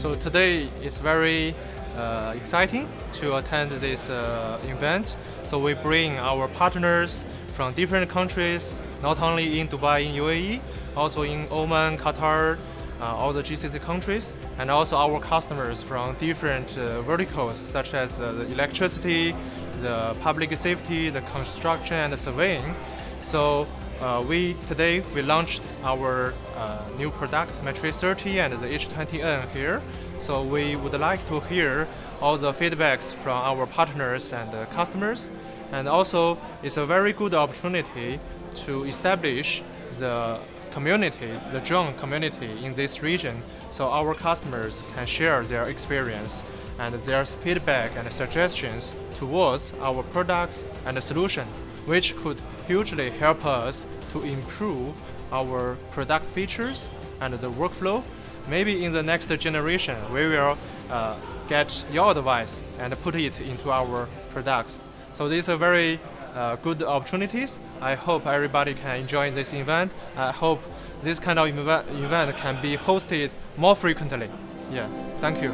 So today is very uh, exciting to attend this uh, event. So we bring our partners from different countries, not only in Dubai, in UAE, also in Oman, Qatar, uh, all the GCC countries, and also our customers from different uh, verticals such as uh, the electricity, the public safety, the construction, and the surveying. So uh, we today we launched our uh, new product Matrice 30 and the H20N here. So we would like to hear all the feedbacks from our partners and uh, customers, and also it's a very good opportunity to establish the community, the drone community in this region, so our customers can share their experience and their feedback and suggestions towards our products and solution, which could hugely help us to improve our product features and the workflow. Maybe in the next generation, we will uh, get your advice and put it into our products. So these are very uh, good opportunities. I hope everybody can enjoy this event. I hope this kind of event can be hosted more frequently. Yeah, thank you.